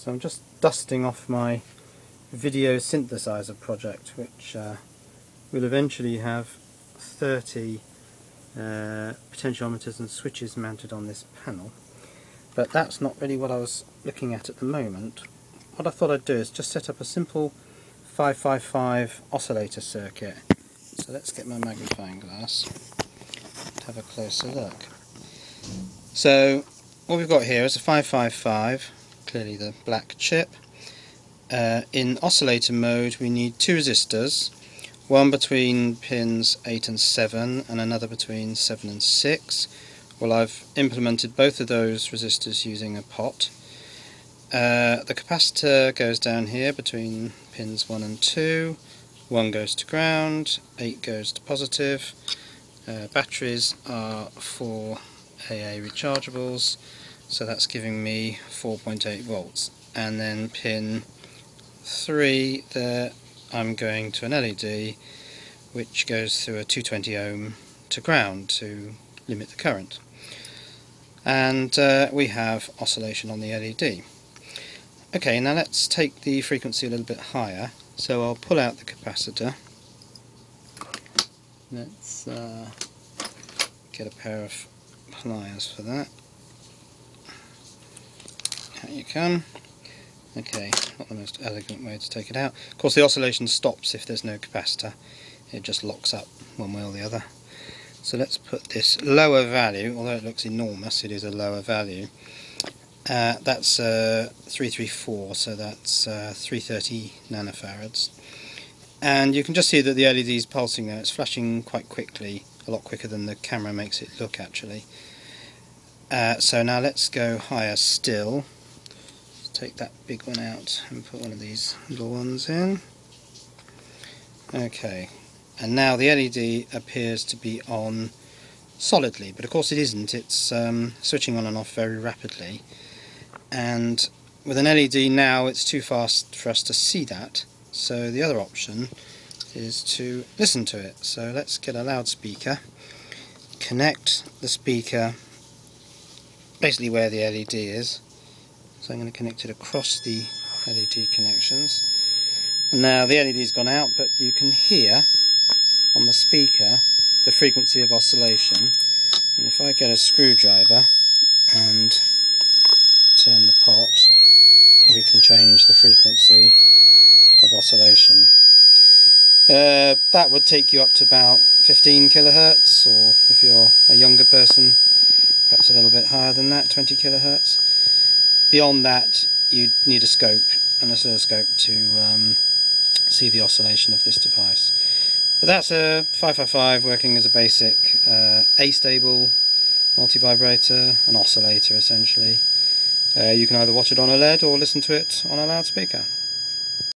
So I'm just dusting off my video synthesizer project which uh, will eventually have 30 uh, potentiometers and switches mounted on this panel but that's not really what I was looking at at the moment. What I thought I'd do is just set up a simple 555 oscillator circuit. So let's get my magnifying glass to have a closer look. So what we've got here is a 555 clearly the black chip. Uh, in oscillator mode we need two resistors, one between pins 8 and 7 and another between 7 and 6. Well I've implemented both of those resistors using a pot. Uh, the capacitor goes down here between pins 1 and 2, 1 goes to ground, 8 goes to positive. Uh, batteries are four AA rechargeables so that's giving me 4.8 volts. And then pin 3 there I'm going to an LED which goes through a 220 ohm to ground to limit the current. And uh, we have oscillation on the LED okay now let's take the frequency a little bit higher. So I'll pull out the capacitor. Let's uh, get a pair of pliers for that you come. Okay, not the most elegant way to take it out. Of course the oscillation stops if there's no capacitor. It just locks up one way or the other. So let's put this lower value, although it looks enormous, it is a lower value. Uh, that's uh, 334, so that's uh, 330 nanofarads. And you can just see that the LED is pulsing there. It's flashing quite quickly, a lot quicker than the camera makes it look actually. Uh, so now let's go higher still take that big one out and put one of these little ones in. Okay, and now the LED appears to be on solidly, but of course it isn't. It's um, switching on and off very rapidly. And with an LED now it's too fast for us to see that, so the other option is to listen to it. So let's get a loudspeaker, connect the speaker basically where the LED is, so I'm going to connect it across the LED connections. Now the LED's gone out, but you can hear on the speaker the frequency of oscillation. And if I get a screwdriver and turn the pot, we can change the frequency of oscillation. Uh, that would take you up to about 15 kilohertz, or if you're a younger person, perhaps a little bit higher than that, 20 kilohertz. Beyond that, you need a scope, an oscilloscope, to um, see the oscillation of this device. But that's a 555 working as a basic uh, astable multivibrator, an oscillator essentially. Uh, you can either watch it on a LED or listen to it on a loudspeaker.